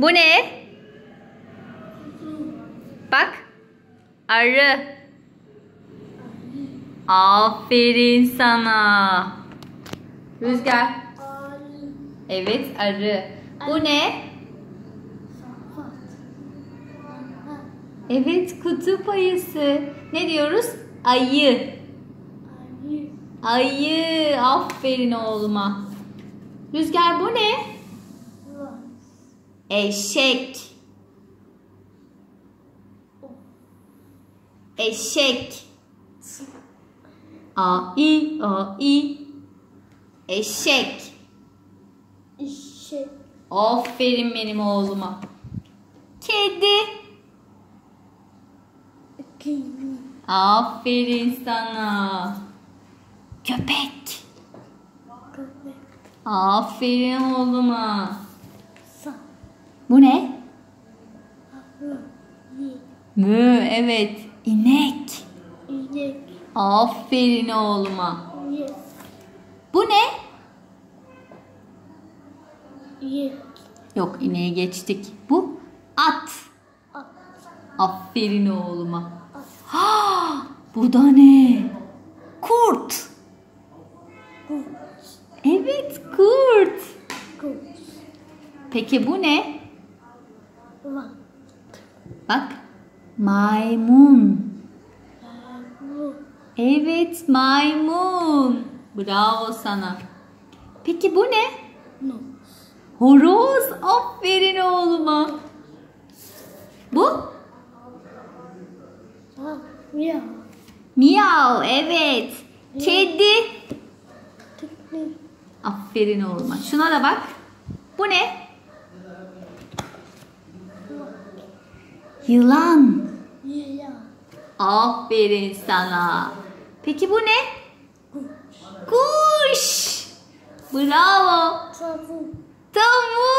Bu ne? Bak. Arı. Aferin sana. Rüzgar. Evet arı. Bu ne? Evet kutup ayısı. Ne diyoruz? Ayı. Ayı. Ayı. Aferin oğluma. Rüzgar bu ne? Eşek. Eşek. A i a i. Eşek. İşe. Aferin benim oğluma. Kedi. Kedi. Aferin sana. Köpek. Köpek. Aferin oğluma. Bu ne? Mü evet. İnek. İnek. Aferin oğluma. Bu ne? Ye. Yok ineğe geçtik. Bu at. At. Aferin oğluma. At. Ha, bu da ne? Kurt. Kurt. Evet kurt. Kurt. Peki bu ne? Var. Bak. Maymun. Bu. Evet maymun. Bravo sana. Peki bu ne? No. Horoz. Aferin oğluma. Bu? Sa. Ya. Miyav. Evet. Kedi. Tıklı. Aferin oğluma. Şuna da bak. Bu ne? Yılan. Ya. Aferin sana. Peki bu ne? Kuş. Kuş. Bravo. Tavuk. Tavuk.